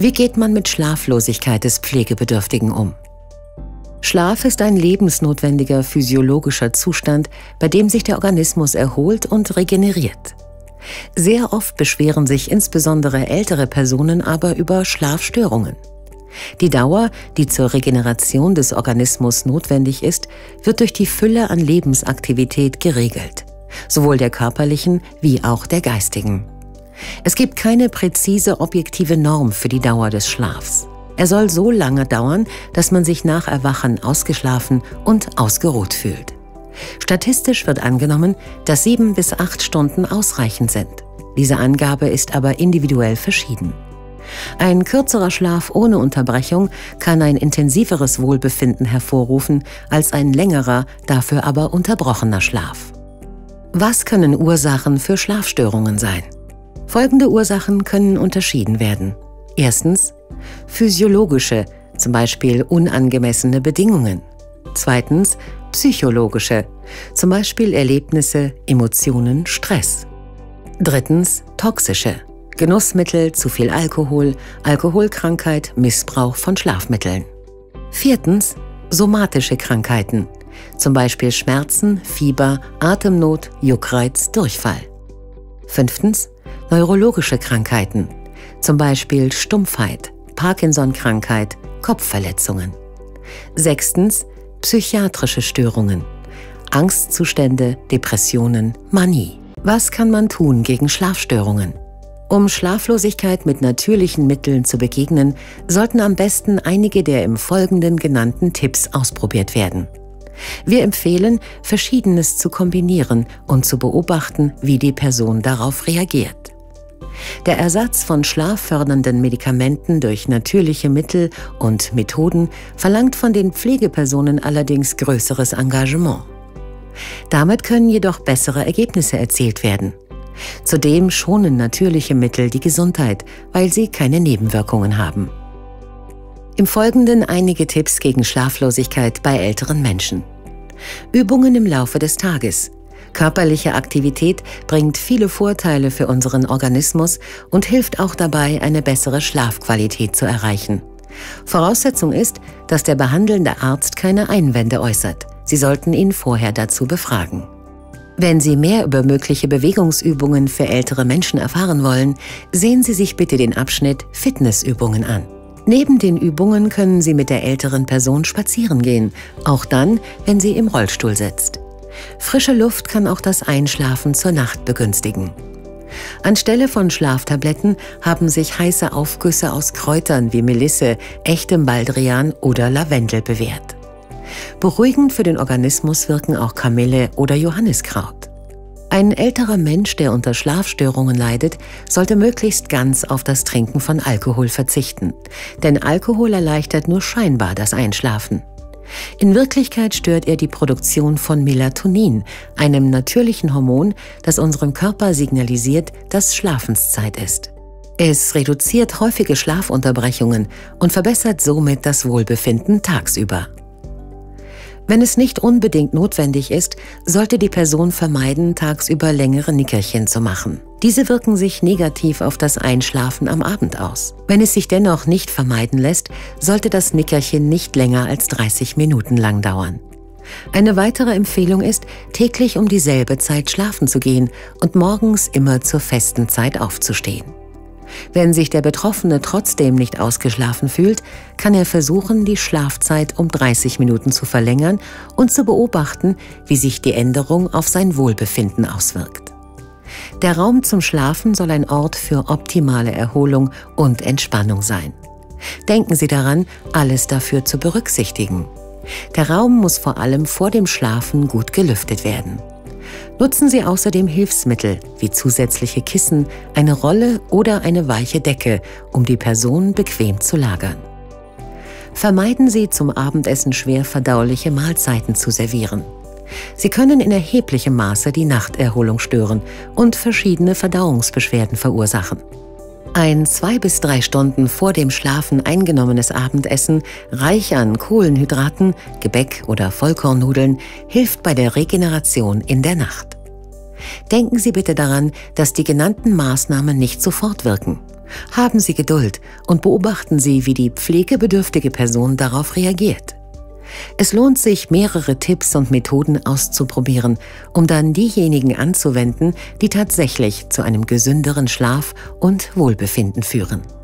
Wie geht man mit Schlaflosigkeit des Pflegebedürftigen um? Schlaf ist ein lebensnotwendiger physiologischer Zustand, bei dem sich der Organismus erholt und regeneriert. Sehr oft beschweren sich insbesondere ältere Personen aber über Schlafstörungen. Die Dauer, die zur Regeneration des Organismus notwendig ist, wird durch die Fülle an Lebensaktivität geregelt, sowohl der körperlichen wie auch der geistigen. Es gibt keine präzise objektive Norm für die Dauer des Schlafs. Er soll so lange dauern, dass man sich nach Erwachen ausgeschlafen und ausgeruht fühlt. Statistisch wird angenommen, dass sieben bis acht Stunden ausreichend sind. Diese Angabe ist aber individuell verschieden. Ein kürzerer Schlaf ohne Unterbrechung kann ein intensiveres Wohlbefinden hervorrufen als ein längerer, dafür aber unterbrochener Schlaf. Was können Ursachen für Schlafstörungen sein? Folgende Ursachen können unterschieden werden. Erstens physiologische, zum Beispiel unangemessene Bedingungen. Zweitens psychologische, zum Beispiel Erlebnisse, Emotionen, Stress. Drittens toxische, Genussmittel, zu viel Alkohol, Alkoholkrankheit, Missbrauch von Schlafmitteln. Viertens somatische Krankheiten, zum Beispiel Schmerzen, Fieber, Atemnot, Juckreiz, Durchfall. Fünftens neurologische Krankheiten, zum Beispiel Stumpfheit, Parkinson-Krankheit, Kopfverletzungen. Sechstens psychiatrische Störungen, Angstzustände, Depressionen, Manie. Was kann man tun gegen Schlafstörungen? Um Schlaflosigkeit mit natürlichen Mitteln zu begegnen, sollten am besten einige der im Folgenden genannten Tipps ausprobiert werden. Wir empfehlen, Verschiedenes zu kombinieren und zu beobachten, wie die Person darauf reagiert. Der Ersatz von schlaffördernden Medikamenten durch natürliche Mittel und Methoden verlangt von den Pflegepersonen allerdings größeres Engagement. Damit können jedoch bessere Ergebnisse erzielt werden. Zudem schonen natürliche Mittel die Gesundheit, weil sie keine Nebenwirkungen haben. Im Folgenden einige Tipps gegen Schlaflosigkeit bei älteren Menschen. Übungen im Laufe des Tages, Körperliche Aktivität bringt viele Vorteile für unseren Organismus und hilft auch dabei, eine bessere Schlafqualität zu erreichen. Voraussetzung ist, dass der behandelnde Arzt keine Einwände äußert. Sie sollten ihn vorher dazu befragen. Wenn Sie mehr über mögliche Bewegungsübungen für ältere Menschen erfahren wollen, sehen Sie sich bitte den Abschnitt Fitnessübungen an. Neben den Übungen können Sie mit der älteren Person spazieren gehen, auch dann, wenn sie im Rollstuhl sitzt. Frische Luft kann auch das Einschlafen zur Nacht begünstigen. Anstelle von Schlaftabletten haben sich heiße Aufgüsse aus Kräutern wie Melisse, echtem Baldrian oder Lavendel bewährt. Beruhigend für den Organismus wirken auch Kamille oder Johanniskraut. Ein älterer Mensch, der unter Schlafstörungen leidet, sollte möglichst ganz auf das Trinken von Alkohol verzichten, denn Alkohol erleichtert nur scheinbar das Einschlafen. In Wirklichkeit stört er die Produktion von Melatonin, einem natürlichen Hormon, das unserem Körper signalisiert, dass Schlafenszeit ist. Es reduziert häufige Schlafunterbrechungen und verbessert somit das Wohlbefinden tagsüber. Wenn es nicht unbedingt notwendig ist, sollte die Person vermeiden, tagsüber längere Nickerchen zu machen. Diese wirken sich negativ auf das Einschlafen am Abend aus. Wenn es sich dennoch nicht vermeiden lässt, sollte das Nickerchen nicht länger als 30 Minuten lang dauern. Eine weitere Empfehlung ist, täglich um dieselbe Zeit schlafen zu gehen und morgens immer zur festen Zeit aufzustehen. Wenn sich der Betroffene trotzdem nicht ausgeschlafen fühlt, kann er versuchen, die Schlafzeit um 30 Minuten zu verlängern und zu beobachten, wie sich die Änderung auf sein Wohlbefinden auswirkt. Der Raum zum Schlafen soll ein Ort für optimale Erholung und Entspannung sein. Denken Sie daran, alles dafür zu berücksichtigen. Der Raum muss vor allem vor dem Schlafen gut gelüftet werden. Nutzen Sie außerdem Hilfsmittel wie zusätzliche Kissen, eine Rolle oder eine weiche Decke, um die Person bequem zu lagern. Vermeiden Sie zum Abendessen schwer verdauliche Mahlzeiten zu servieren. Sie können in erheblichem Maße die Nachterholung stören und verschiedene Verdauungsbeschwerden verursachen. Ein zwei bis drei Stunden vor dem Schlafen eingenommenes Abendessen, reich an Kohlenhydraten, Gebäck oder Vollkornnudeln, hilft bei der Regeneration in der Nacht. Denken Sie bitte daran, dass die genannten Maßnahmen nicht sofort wirken. Haben Sie Geduld und beobachten Sie, wie die pflegebedürftige Person darauf reagiert. Es lohnt sich, mehrere Tipps und Methoden auszuprobieren, um dann diejenigen anzuwenden, die tatsächlich zu einem gesünderen Schlaf und Wohlbefinden führen.